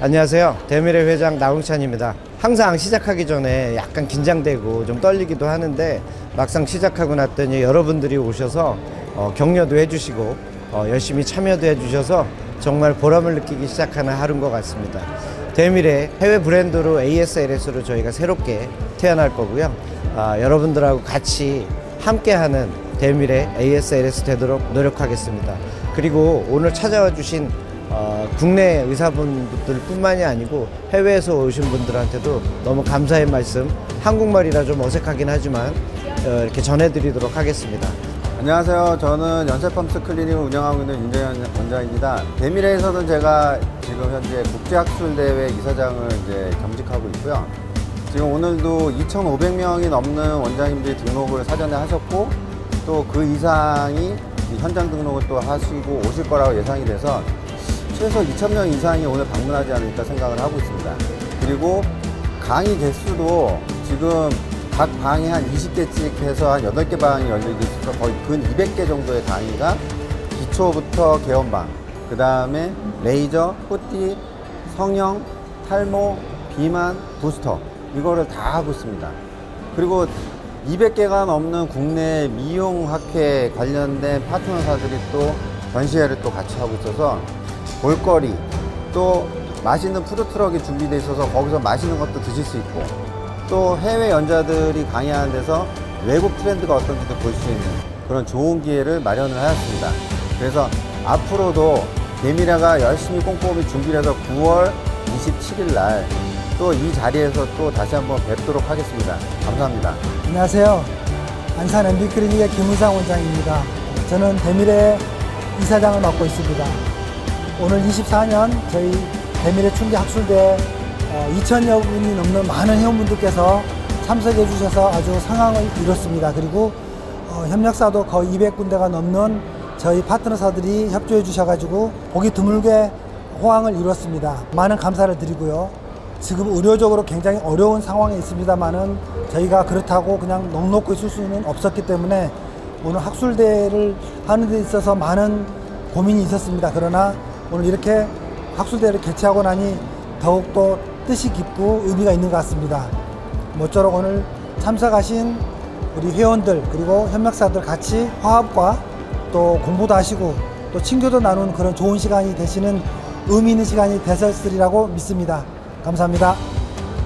안녕하세요. 대미래 회장 나홍찬입니다. 항상 시작하기 전에 약간 긴장되고 좀 떨리기도 하는데 막상 시작하고 났더니 여러분들이 오셔서 어, 격려도 해주시고 어, 열심히 참여도 해주셔서 정말 보람을 느끼기 시작하는 하루인 것 같습니다. 대미래 해외 브랜드로 ASLS로 저희가 새롭게 태어날 거고요. 아, 여러분들하고 같이 함께하는 대미래 ASLS 되도록 노력하겠습니다. 그리고 오늘 찾아와 주신 어, 국내 의사분들 뿐만이 아니고 해외에서 오신 분들한테도 너무 감사의 말씀 한국말이라 좀 어색하긴 하지만 어, 이렇게 전해드리도록 하겠습니다. 안녕하세요. 저는 연세펌스 클리닉을 운영하고 있는 윤재현 원장입니다. 대미래에서는 제가 지금 현재 국제학술대회 이사장을 이제 겸직하고 있고요. 지금 오늘도 2,500명이 넘는 원장님들이 등록을 사전에 하셨고 또 그 이상이 현장 등록을 또 하시고 오실 거라고 예상이 돼서 최소 2,000명 이상이 오늘 방문하지 않을까 생각을 하고 있습니다. 그리고 강의 개수도 지금 각 방에 한 20개씩 해서 한 8개 방이 열리고 있어서 거의 근 200개 정도의 강의가 기초부터 개원방, 그 다음에 레이저, 후띠, 성형, 탈모, 비만, 부스터 이거를 다 하고 있습니다. 그리고 200개가 넘는 국내 미용학회 관련된 파트너사들이 또 전시회를 또 같이 하고 있어서 볼거리 또 맛있는 푸드트럭이 준비되어 있어서 거기서 맛있는 것도 드실 수 있고 또 해외 연자들이 강의하는 데서 외국 트렌드가 어떤지도 볼 수 있는 그런 좋은 기회를 마련을 하였습니다. 그래서 앞으로도 데미라가 열심히 꼼꼼히 준비를 해서 9월 27일 날 또 이 자리에서 또 다시 한번 뵙도록 하겠습니다. 감사합니다. 안녕하세요. 안산 MB클리닉의 김우상 원장입니다. 저는 대미래 이사장을 맡고 있습니다. 오늘 24년 저희 대미래 충기 학술대 2천여 분이 넘는 많은 회원분들께서 참석해 주셔서 아주 상황을 이뤘습니다. 그리고 어, 협력사도 거의 200군데가 넘는 저희 파트너사들이 협조해 주셔가지고 보기 드물게 호황을 이뤘습니다. 많은 감사를 드리고요. 지금 의료적으로 굉장히 어려운 상황에 있습니다만은 저희가 그렇다고 그냥 넉놓고 있을 수는 없었기 때문에 오늘 학술대를 하는 데 있어서 많은 고민이 있었습니다. 그러나 오늘 이렇게 학술대를 개최하고 나니 더욱더 뜻이 깊고 의미가 있는 것 같습니다. 모쪼록 오늘 참석하신 우리 회원들 그리고 협력사들 같이 화합과 또 공부도 하시고 또 친교도 나누는 그런 좋은 시간이 되시는 의미 있는 시간이 되셨으리라고 믿습니다. 감사합니다.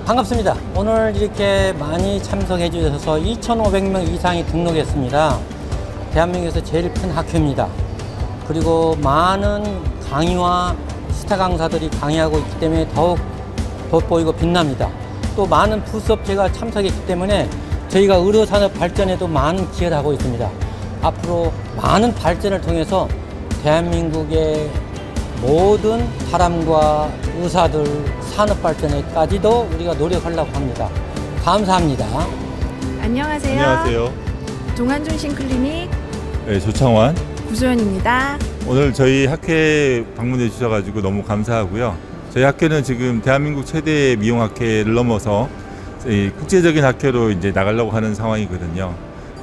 반갑습니다. 오늘 이렇게 많이 참석해 주셔서 2,500명 이상이 등록했습니다. 대한민국에서 제일 큰 학교입니다. 그리고 많은 강의와 스타 강사들이 강의하고 있기 때문에 더욱 돋보이고 빛납니다. 또 많은 부스업체가 참석했기 때문에 저희가 의료산업 발전에도 많은 기여를 하고 있습니다. 앞으로 많은 발전을 통해서 대한민국의 모든 사람과 의사들 산업 발전에까지도 우리가 노력하려고 합니다. 감사합니다. 안녕하세요. 안녕하세요. 동안중심 클리닉 네, 조창환. 구소연입니다. 오늘 저희 학회 방문해 주셔가지고 너무 감사하고요. 저희 학교는 지금 대한민국 최대 미용학회를 넘어서 이 국제적인 학회로 이제 나가려고 하는 상황이거든요.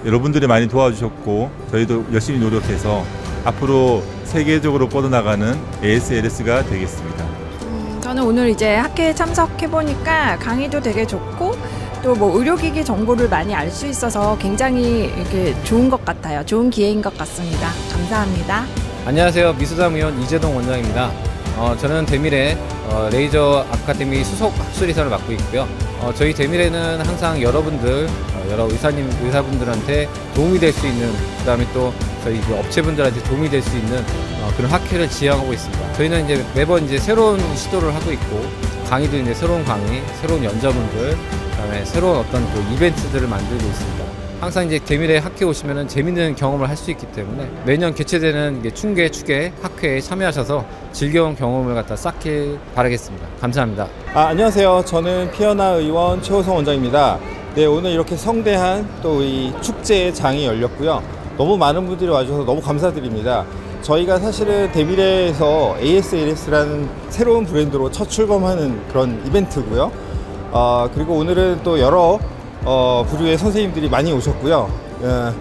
여러분들이 많이 도와주셨고 저희도 열심히 노력해서 앞으로 세계적으로 뻗어나가는 ASLS가 되겠습니다. 음, 저는 오늘 이제 학회에 참석해 보니까 강의도 되게 좋고 또 뭐 의료기기 정보를 많이 알 수 있어서 굉장히 이렇게 좋은 것 같아요. 좋은 기회인 것 같습니다. 감사합니다. 안녕하세요. 미수담 의원 이재동 원장입니다. 어, 저는 대미래 어, 레이저 아카데미 수석 학술이사를 맡고 있고요. 어, 저희 대미래는 항상 여러분들, 어, 여러 의사님, 의사분들한테 도움이 될 수 있는, 그 다음에 또 저희 그 업체분들한테 도움이 될 수 있는 어, 그런 학회를 지향하고 있습니다. 저희는 이제 매번 이제 새로운 시도를 하고 있고, 강의도 이제 새로운 강의, 새로운 연자분들, 그다음에 새로운 어떤 그 이벤트들을 만들고 있습니다. 항상 이제 대미래 학회 오시면은 재밌는 경험을 할 수 있기 때문에 매년 개최되는 충계 축계 학회에 참여하셔서 즐거운 경험을 갖다 쌓길 바라겠습니다. 감사합니다. 아, 안녕하세요. 저는 피어나 의원 최호성 원장입니다. 네, 오늘 이렇게 성대한 또 이 축제 장이 열렸고요. 너무 많은 분들이 와주셔서 너무 감사드립니다. 저희가 사실은 데미레에서 ASLS라는 새로운 브랜드로 첫 출범하는 그런 이벤트고요. 어, 그리고 오늘은 또 여러 어, 부류의 선생님들이 많이 오셨고요. 어,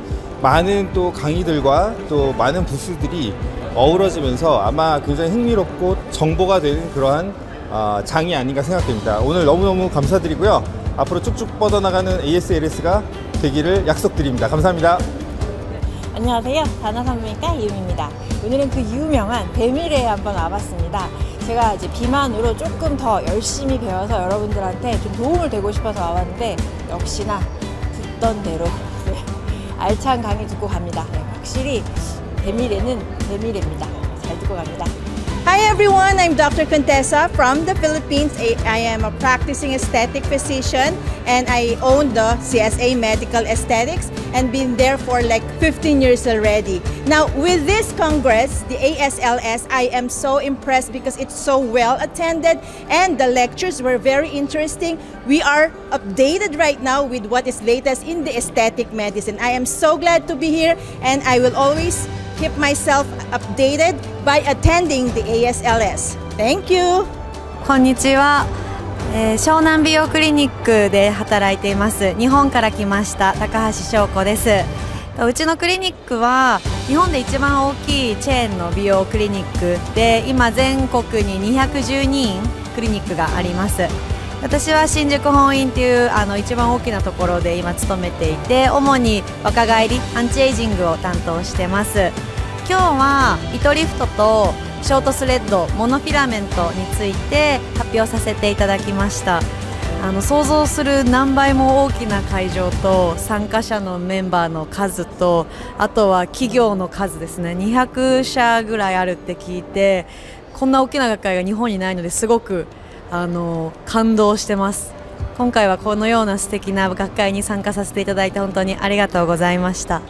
많은 또 강의들과 또 많은 부스들이 어우러지면서 아마 굉장히 흥미롭고 정보가 되는 그러한 어, 장이 아닌가 생각됩니다. 오늘 너무너무 감사드리고요. 앞으로 쭉쭉 뻗어나가는 ASLS가 되기를 약속드립니다. 감사합니다. 안녕하세요. 단어산부인과 이음입니다. 오늘은 그 유명한 대미래에 한번 와봤습니다. 제가 이제 비만으로 조금 더 열심히 배워서 여러분들한테 좀 도움을 되고 싶어서 와봤는데 역시나 듣던 대로 네, 알찬 강의 듣고 갑니다. 네, 확실히 대미래는 대미래입니다. 잘 듣고 갑니다. Hi everyone, I'm Dr. Contessa from the Philippines. I am a practicing aesthetic physician and I own the CSA Medical Aesthetics and been there for like 15 years already. Now with this congress, the ASLS, I am so impressed because it's so well attended and the lectures were very interesting. We are updated right now with what is latest in the aesthetic medicine. I am so glad to be here and I will always keep myself updated by attending the ASLS. Thank you. こんにちは、えー湘南美容クリニックで働いています。日本から来ました高橋翔子です。うちのクリニックは日本で一番大きいチェーンの美容クリニックで今全国に212人クリニックがあります。私は新宿本院っていうあの一番大きなところで今勤めていて主に若返りアンチエイジングを担当してます。今日は糸リフトとショートスレッドモノフィラメントについて発表させていただきました。あの想像する何倍も大きな会場と参加者のメンバーの数とあとは企業の数ですね。200社ぐらいあるって聞いてこんな大きな学会が日本にないのですごくあの感動してます。今回はこのような素敵な学会に参加させていただいて本当にありがとうございました。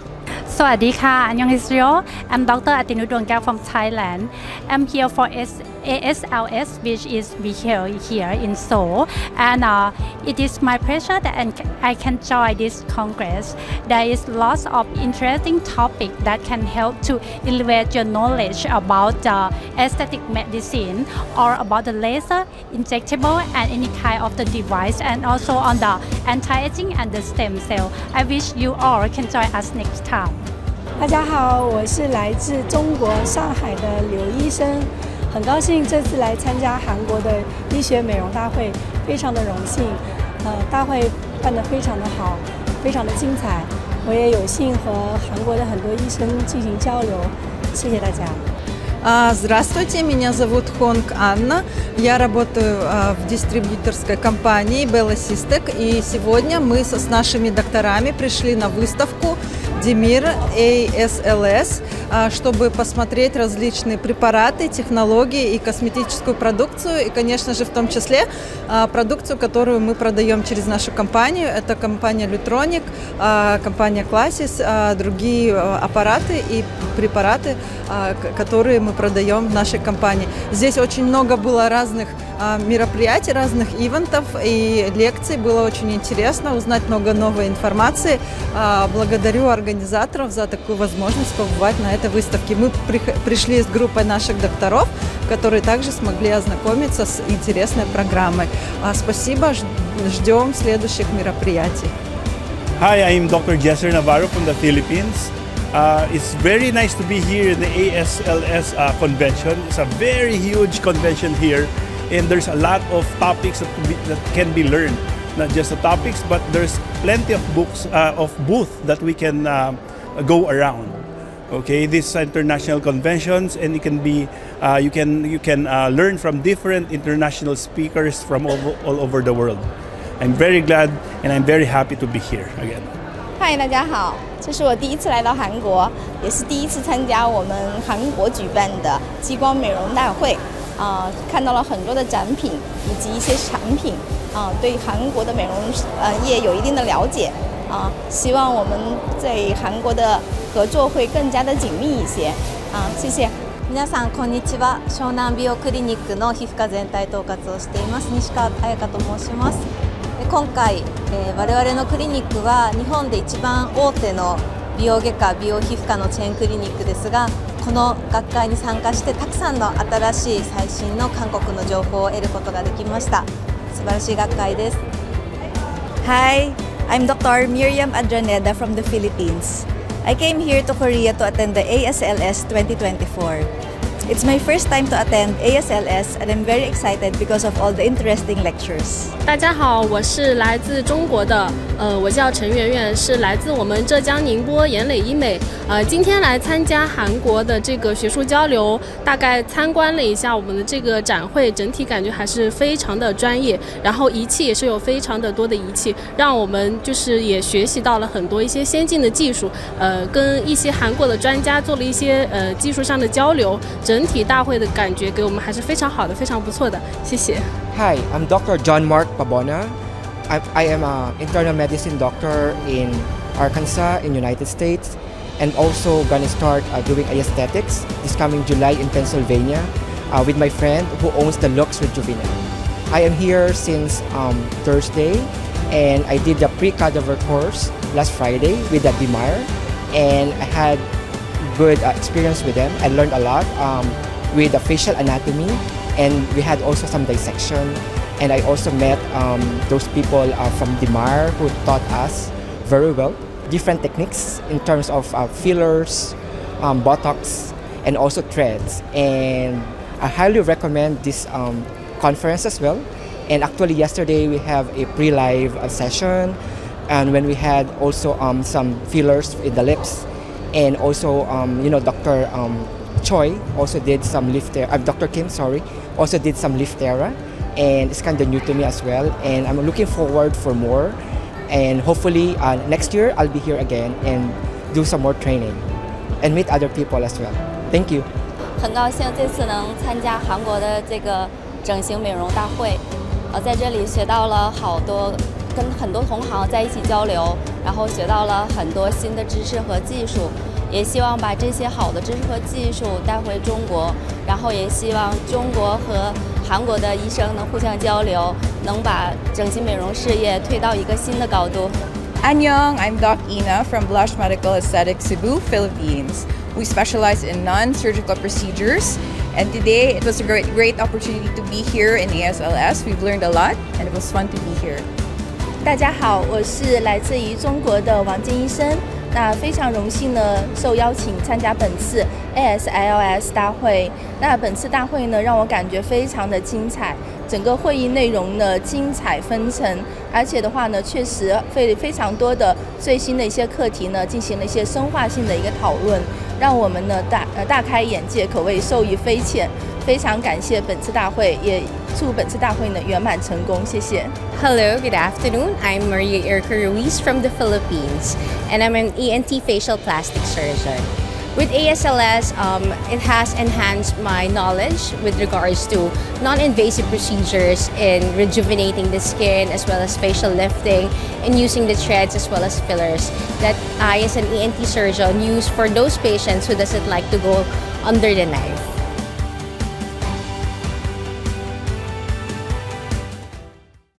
Sawadee ka, annyeonghaseyo. I'm Dr. Atinu Dwangga from Thailand. I'm here for S ASLS which is we held here in Seoul and uh, it is my pleasure that I can- I can join this congress there is lots of interesting topic that can help to elevate your knowledge about the aesthetic medicine or about the laser injectable and any kind of the device and also on the anti-aging and the stem cell I wish you all can join us next time 大家好，我是来自中国上海的刘医生， 很高兴这次来参加韩国的医学美容大会，非常的荣幸。呃，大会办得非常的好，非常的精彩。我也有幸和韩国的很多医生进行交流，谢谢大家。А, Здравствуйте, меня зовут Хонг Анна. Я работаю а, в дистрибьюторской компании Bella Sistec. И сегодня мы с нашими докторами пришли на выставку Демир ASLS, а, чтобы посмотреть различные препараты, технологии и косметическую продукцию. И, конечно же, в том числе продукцию, которую мы продаем через нашу компанию. Это компания Lutronic, компания Classis, другие аппараты и препараты, которые мы продаем в нашей компании. Здесь очень много было разных а, мероприятий, разных ивентов и лекций. Было очень интересно узнать много новой информации. А, Благодарю организаторов за такую возможность побывать на этой выставке. Мы пришли с группой наших докторов, которые также смогли ознакомиться с интересной программой. А, Спасибо, ждем следующих мероприятий. Hi, I'm Dr. Jesser Navarro from the Philippines. Uh, it's very nice to be here in the ASLS uh, convention. It's a very huge convention here, and there's a lot of topics that, can be, that can be learned. Not just the topics, but there's plenty of books uh, of booth that we can um, go around. Okay, these are international conventions, and it can be uh, you can you can uh, learn from different international speakers from all, all over the world. I'm very glad and I'm very happy to be here again. 嗨，大家好， 这是我第一次来到韩国，也是第一次参加我们韩国举办的激光美容大会。啊、看到了很多的展品以及一些产品，啊、对韩国的美容呃业有一定的了解。啊、希望我们在韩国的合作会更加的紧密一些。啊、谢谢。皆さんこんにちは湘南美容クリニックの皮膚科全体統括をしています西川彩香と申しますで 今回、えー我々のクリニックは日本で一番大手の美容外科美容皮膚科のチェーンクリニックですがこの学会に参加してたくさんの新しい最新の韓国の情報を得ることができました素晴らしい学会です Hi, I'm Dr. Miriam Adraneda from the Philippines. I came here to Korea to attend the ASLS 2024. It's my first time to attend ASLS and I'm very excited because of all the interesting lectures. 大家好，我是来自中国的，呃，我叫陈圆圆，是来自我们浙江宁波延磊医美，呃，今天来参加韩国的这个学术交流，大概参观了一下我们的这个展会，整体感觉还是非常的专业，然后仪器也是有非常的多的仪器，让我们就是也学习到了很多一些先进的技术，呃，跟一些韩国的专家做了一些呃技术上的交流，整体大会的感觉给我们还是非常好的，非常不错的，谢谢。 Hi, I'm Dr. John Mark Pabona. I, I am an internal medicine doctor in Arkansas in United States and also gonna start uh, doing aesthetics this coming July in Pennsylvania uh, with my friend who owns the Lux Rejuvenate. I am here since um, Thursday and I did the pre-cadaver course last Friday with the Bimar and I had good uh, experience with them. I learned a lot um, with the facial anatomy and we had also some dissection and I also met um, those people uh, from Dimar who taught us very well different techniques in terms of uh, fillers, um, Botox, and also threads. And I highly recommend this um, conference as well. And actually, yesterday we have a pre-live uh, session, and when we had also um, some fillers in the lips, and also um, you know Dr. Um, Choi also did some lift there. Uh, Dr. Kim, sorry, also did some lift era, and it's kind of new to me as well. And I'm looking forward for more. And hopefully uh, next year I'll be here again and do some more training and meet other people as well. Thank you. 很高兴这次能参加韩国的这个整形美容大会，呃，在这里学到了好多，跟很多同行在一起交流， 然后学到了很多新的知识和技术，也希望把这些好的知识和技术带回中国，然后也希望中国和韩国的医生能互相交流，能把整形美容事业推到一个新的高度。An Yong, I'm Doc Ina from Blush Medical Aesthetics Cebu, Philippines. We specialize in non-surgical procedures and today it was a great, great opportunity to be here in ASLS. We've learned a lot and it was fun to be here. 大家好，我是来自于中国的王健医生。那非常荣幸呢，受邀请参加本次 ASLS 大会。那本次大会呢，让我感觉非常的精彩。整个会议内容呢，精彩纷呈，而且的话呢，确实非非常多的最新的一些课题呢，进行了一些深化性的一个讨论，让我们呢大呃大开眼界，可谓受益匪浅。非常感谢本次大会，也祝本次大会呢圆满成功。谢谢。Hello, good afternoon. I'm Maria Erica Ruiz from the Philippines, and I'm an ENT facial plastic surgeon. With ASLS, um, it has enhanced my knowledge with regards to non-invasive procedures in rejuvenating the skin as well as facial lifting and using the threads as well as fillers that I as an ENT surgeon use for those patients who doesn't like to go under the knife.